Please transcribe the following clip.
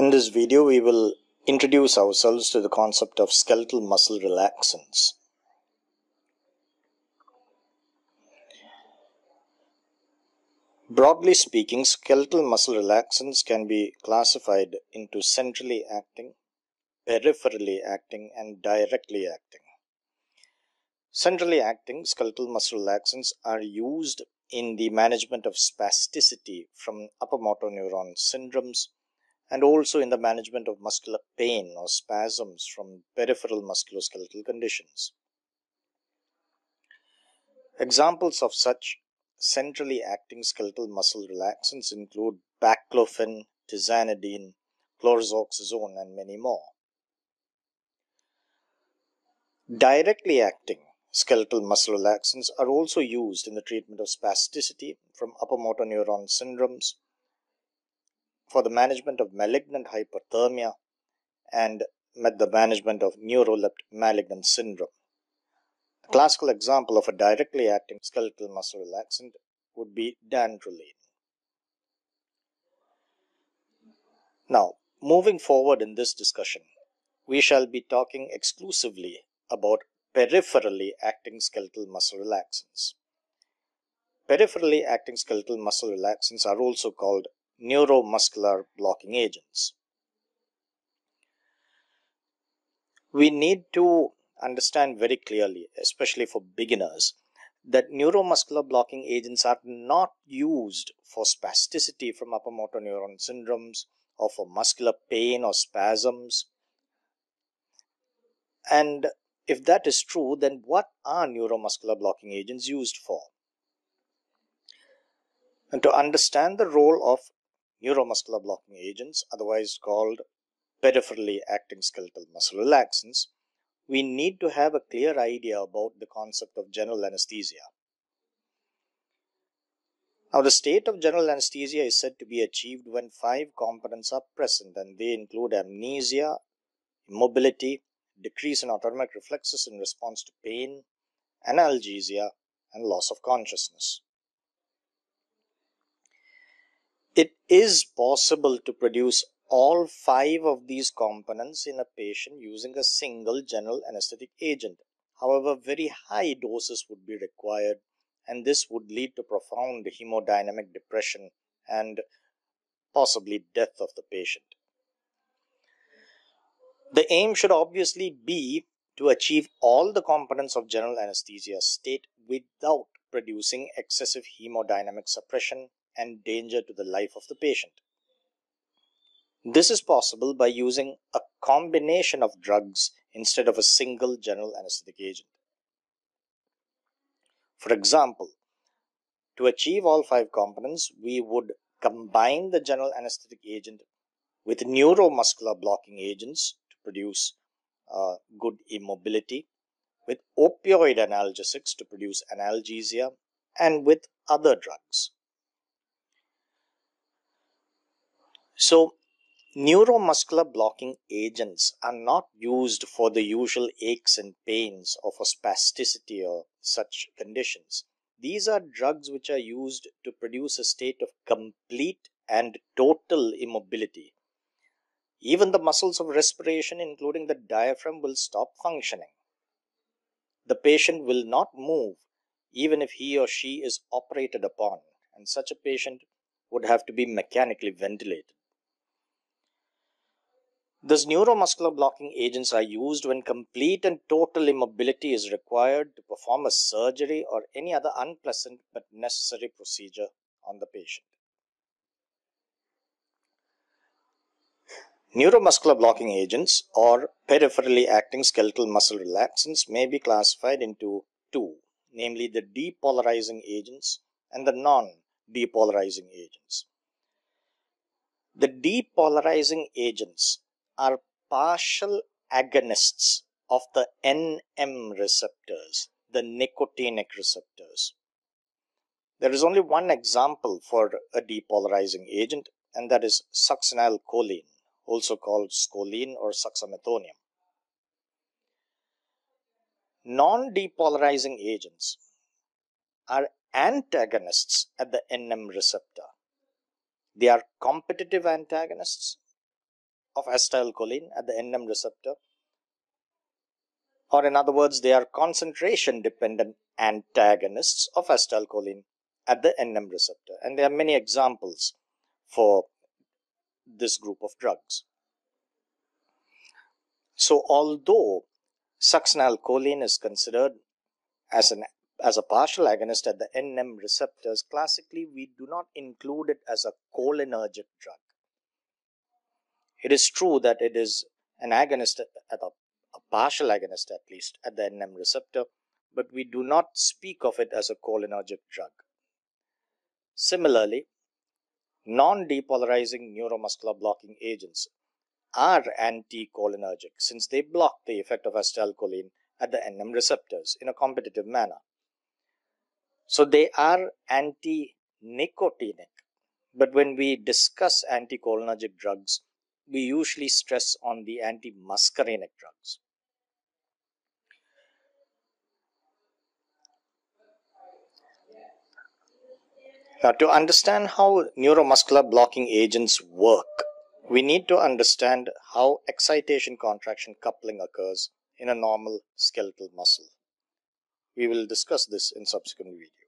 In this video, we will introduce ourselves to the concept of skeletal muscle relaxants. Broadly speaking, skeletal muscle relaxants can be classified into centrally acting, peripherally acting, and directly acting. Centrally acting skeletal muscle relaxants are used in the management of spasticity from upper motor neuron syndromes and also in the management of muscular pain or spasms from peripheral musculoskeletal conditions. Examples of such centrally acting skeletal muscle relaxants include baclofen, tizanidine, chlorzoxazone, and many more. Directly acting skeletal muscle relaxants are also used in the treatment of spasticity from upper motor neuron syndromes, for the management of malignant hyperthermia, and the management of neuroleptic malignant syndrome. The classical example of a directly acting skeletal muscle relaxant would be dantrolene. Now, moving forward in this discussion, we shall be talking exclusively about peripherally acting skeletal muscle relaxants. Peripherally acting skeletal muscle relaxants are also called neuromuscular blocking agents. We need to understand very clearly, especially for beginners, that neuromuscular blocking agents are not used for spasticity from upper motor neuron syndromes or for muscular pain or spasms. And if that is true, then what are neuromuscular blocking agents used for? And to understand the role of neuromuscular blocking agents, otherwise called peripherally acting skeletal muscle relaxants, we need to have a clear idea about the concept of general anesthesia. Now, the state of general anesthesia is said to be achieved when five components are present, and they include amnesia, immobility, decrease in autonomic reflexes in response to pain, analgesia, and loss of consciousness. It is possible to produce all five of these components in a patient using a single general anesthetic agent. However, very high doses would be required, and this would lead to profound hemodynamic depression and possibly death of the patient. The aim should obviously be to achieve all the components of general anesthesia state without producing excessive hemodynamic suppression and danger to the life of the patient. This is possible by using a combination of drugs instead of a single general anesthetic agent. For example, to achieve all five components, we would combine the general anesthetic agent with neuromuscular blocking agents to produce uh, good immobility, with opioid analgesics to produce analgesia, and with other drugs. So, neuromuscular blocking agents are not used for the usual aches and pains of a spasticity or such conditions. These are drugs which are used to produce a state of complete and total immobility. Even the muscles of respiration, including the diaphragm, will stop functioning. The patient will not move even if he or she is operated upon, and such a patient would have to be mechanically ventilated. Thus, neuromuscular blocking agents are used when complete and total immobility is required to perform a surgery or any other unpleasant but necessary procedure on the patient. Neuromuscular blocking agents or peripherally acting skeletal muscle relaxants may be classified into two, namely the depolarizing agents and the non depolarizing agents. The depolarizing agents are partial agonists of the NM receptors, the nicotinic receptors. There is only one example for a depolarizing agent, and that is succinylcholine, also called scoline or suxamethonium. Non depolarizing agents are antagonists at the NM receptor. They are competitive antagonists of acetylcholine at the NM receptor or in other words they are concentration dependent antagonists of acetylcholine at the NM receptor and there are many examples for this group of drugs. So although succinylcholine is considered as an as a partial agonist at the NM receptors, classically we do not include it as a cholinergic drug. It is true that it is an agonist at a, a partial agonist at least at the NM receptor, but we do not speak of it as a cholinergic drug. Similarly, non-depolarizing neuromuscular blocking agents are anticholinergic since they block the effect of acetylcholine at the NM receptors in a competitive manner. So they are anti-nicotinic. But when we discuss anticholinergic drugs, we usually stress on the anti-muscarinic drugs. Now, to understand how neuromuscular blocking agents work, we need to understand how excitation contraction coupling occurs in a normal skeletal muscle. We will discuss this in subsequent videos.